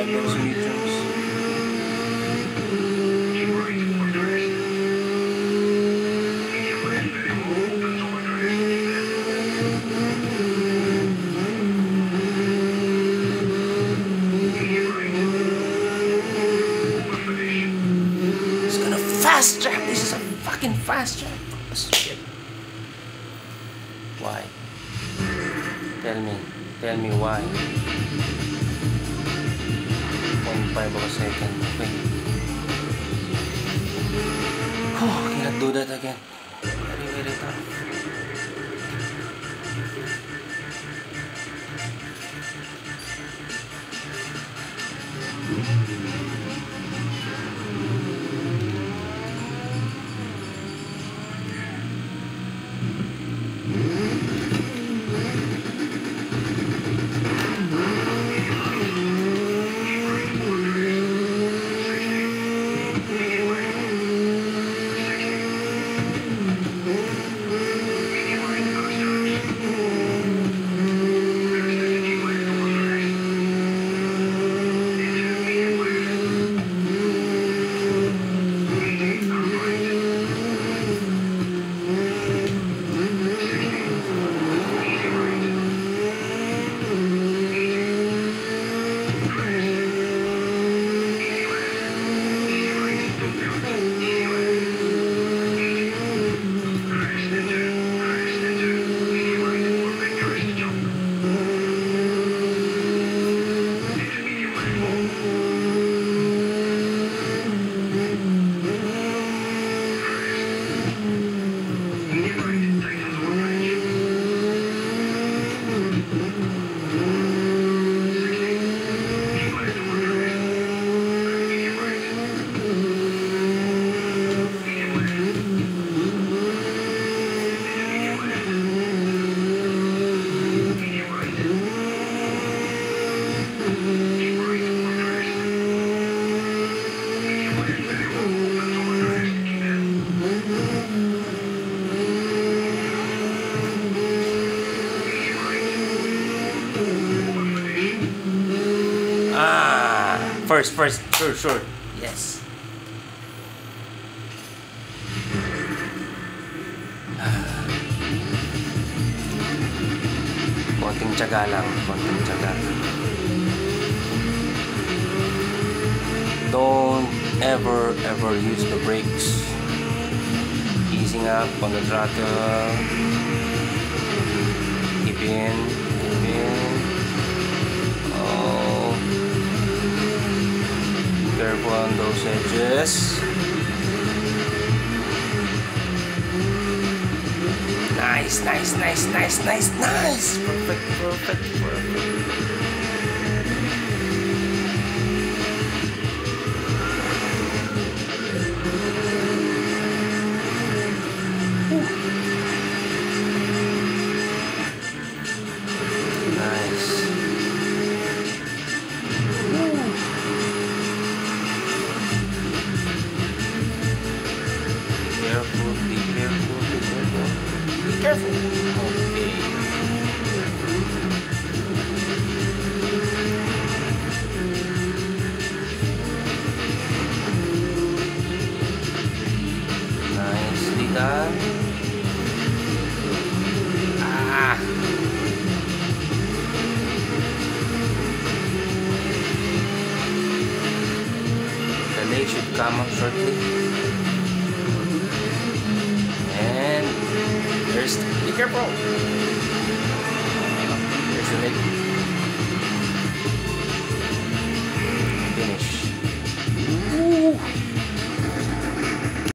It's gonna fast track. This is a fucking fast track. Shit. Why? Tell me. Tell me why. 0.5 of a second. Okay. Oh, cannot do that again. First, first, sure, sure. Yes. Konting tiyaga lang, konting tiyaga. Don't ever, ever use the brakes. Easing up on the throttle. Keep in, keep in. Those edges. Nice, nice, nice, nice, nice, nice. Perfect, perfect, perfect. Careful. Ah. The come up shortly. There's be careful.